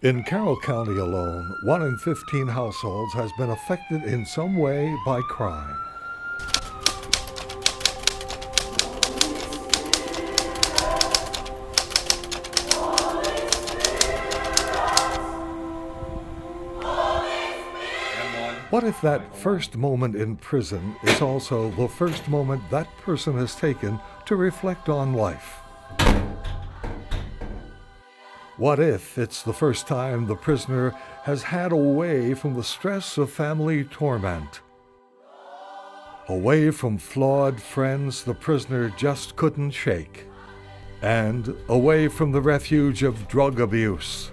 In Carroll County alone, 1 in 15 households has been affected in some way by crime. What if that first moment in prison is also the first moment that person has taken to reflect on life? What if it's the first time the prisoner has had away from the stress of family torment? Away from flawed friends the prisoner just couldn't shake, and away from the refuge of drug abuse.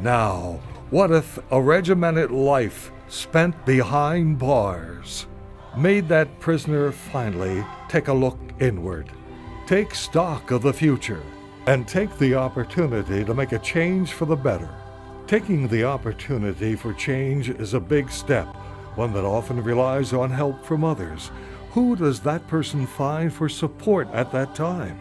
Now, what if a regimented life spent behind bars made that prisoner finally take a look inward, take stock of the future? And take the opportunity to make a change for the better. Taking the opportunity for change is a big step, one that often relies on help from others. Who does that person find for support at that time?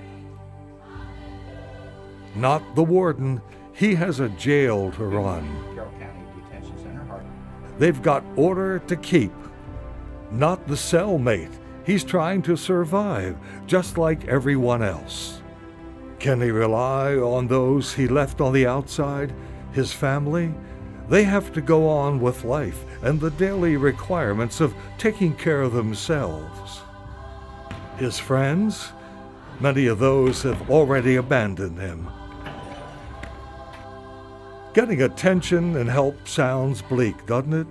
Not the warden. He has a jail to run. They've got order to keep. Not the cellmate. He's trying to survive, just like everyone else. Can he rely on those he left on the outside, his family? They have to go on with life and the daily requirements of taking care of themselves. His friends? Many of those have already abandoned him. Getting attention and help sounds bleak, doesn't it?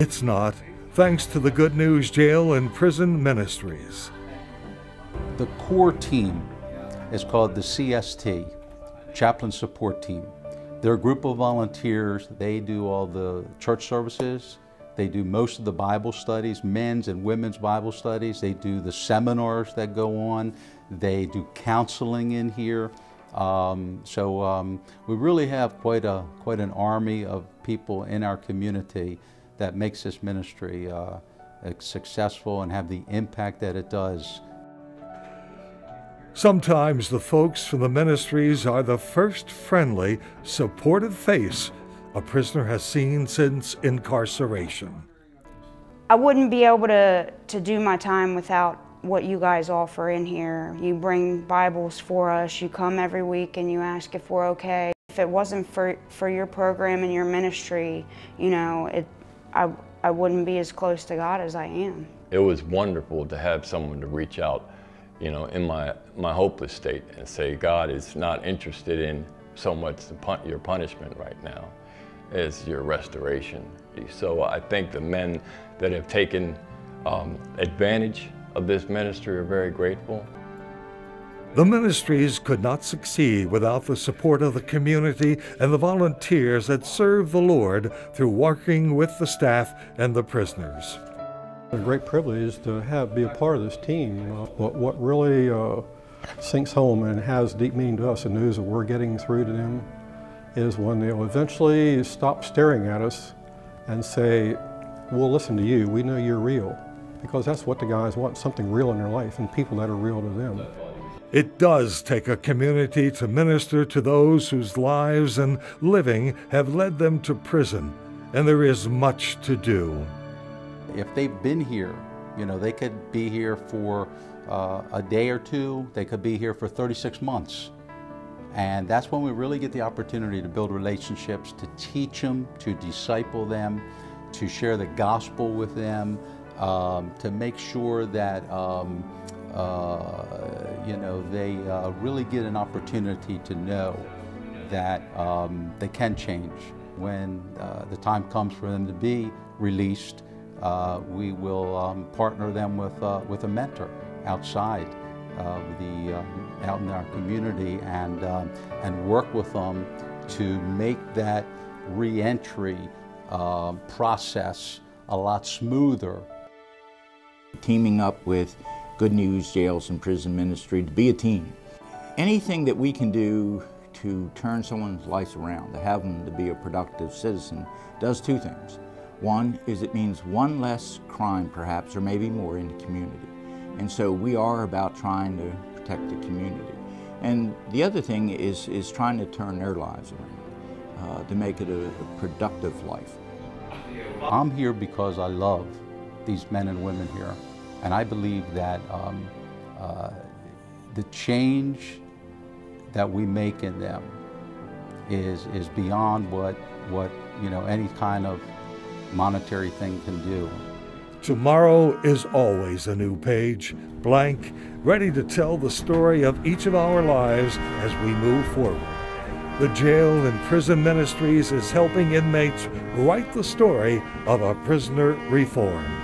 It's not, thanks to the Good News Jail and Prison Ministries. The core team is called the CST, Chaplain Support Team. They're a group of volunteers. They do all the church services. They do most of the Bible studies, men's and women's Bible studies. They do the seminars that go on. They do counseling in here. Um, so um, we really have quite a quite an army of people in our community that makes this ministry uh, successful and have the impact that it does. Sometimes the folks from the ministries are the first friendly, supportive face a prisoner has seen since incarceration. I wouldn't be able to, to do my time without what you guys offer in here. You bring Bibles for us, you come every week and you ask if we're okay. If it wasn't for, for your program and your ministry, you know, it, I, I wouldn't be as close to God as I am. It was wonderful to have someone to reach out you know, in my, my hopeless state and say, God is not interested in so much pun your punishment right now as your restoration. So I think the men that have taken um, advantage of this ministry are very grateful. The ministries could not succeed without the support of the community and the volunteers that serve the Lord through working with the staff and the prisoners. A great privilege to have be a part of this team. Uh, what, what really uh, sinks home and has deep meaning to us, the news that we're getting through to them, is when they'll eventually stop staring at us and say, we'll listen to you, we know you're real. Because that's what the guys want, something real in their life and people that are real to them. It does take a community to minister to those whose lives and living have led them to prison, and there is much to do. If they've been here, you know, they could be here for uh, a day or two, they could be here for 36 months. And that's when we really get the opportunity to build relationships, to teach them, to disciple them, to share the gospel with them, um, to make sure that um, uh, you know they uh, really get an opportunity to know that um, they can change when uh, the time comes for them to be released we will um, partner them with, uh, with a mentor outside of the, out in our community and, and work with them to make that reentry uh, process a lot smoother. Teaming up with Good News Jails and Prison Ministry to be a team. Anything that we can do to turn someone's life around, to have them to be a productive citizen, does two things. One is it means one less crime perhaps, or maybe more in the community. And so we are about trying to protect the community. And the other thing is, is trying to turn their lives around. uh, to make it a, a productive life. I'm here because I love these men and women here. And I believe that um, uh, the change that we make in them is, is beyond what, what you know, any kind of monetary thing can do. Tomorrow is always a new page, blank, ready to tell the story of each of our lives as we move forward. The Jail and Prison Ministries is helping inmates write the story of a prisoner reformed.